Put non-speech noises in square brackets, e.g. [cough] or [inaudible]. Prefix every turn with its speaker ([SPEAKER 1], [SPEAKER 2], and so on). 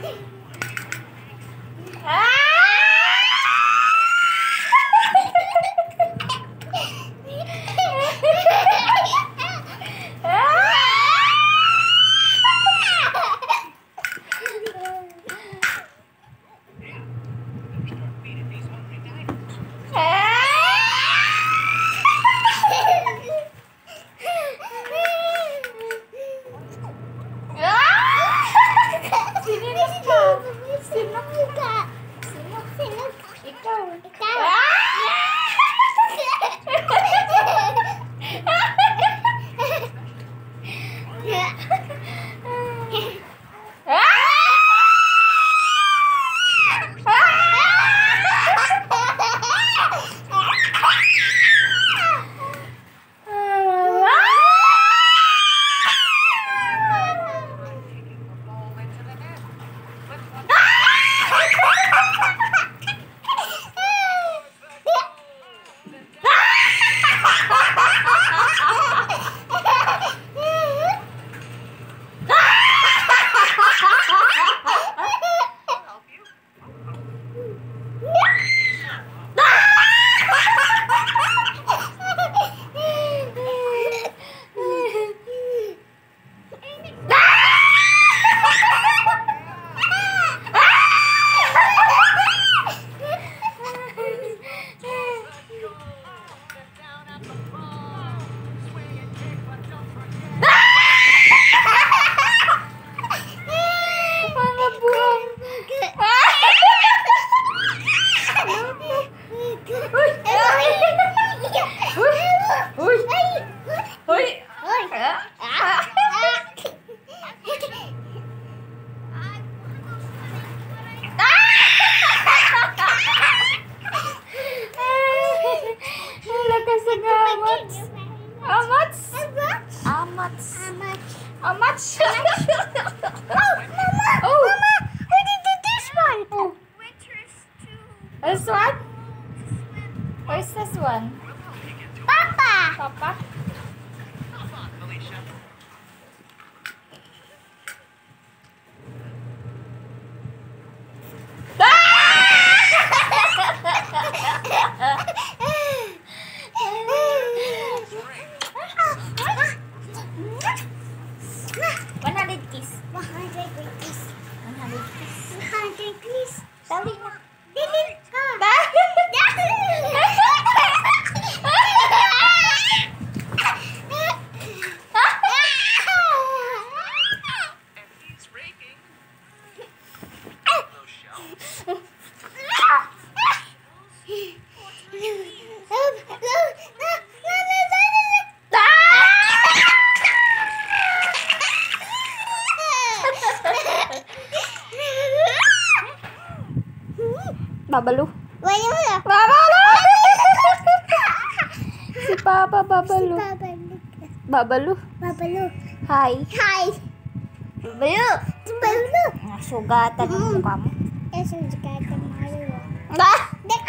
[SPEAKER 1] Sini [laughs] Rizka. Sino Lakas ng amats. Amats? Amats. Amats.
[SPEAKER 2] Oh, Mama!
[SPEAKER 1] Oh.
[SPEAKER 2] Mama! Who did do this one?
[SPEAKER 1] Oh, this one? Where's this one?
[SPEAKER 2] Papa!
[SPEAKER 1] Papa? 100 kiss.
[SPEAKER 2] 100
[SPEAKER 1] kiss. 100 kiss.
[SPEAKER 2] 100 kiss.
[SPEAKER 1] Sabi na. Babalu.
[SPEAKER 2] Babalu. Ya?
[SPEAKER 1] Babalu. [laughs] si Papa Babalu. Babalu.
[SPEAKER 2] Babalu.
[SPEAKER 1] Hai.
[SPEAKER 2] Hai.
[SPEAKER 1] Babalu.
[SPEAKER 2] Babalu.
[SPEAKER 1] Sugatan
[SPEAKER 2] mm. kamu. Ya sugatan
[SPEAKER 1] malu.
[SPEAKER 2] dek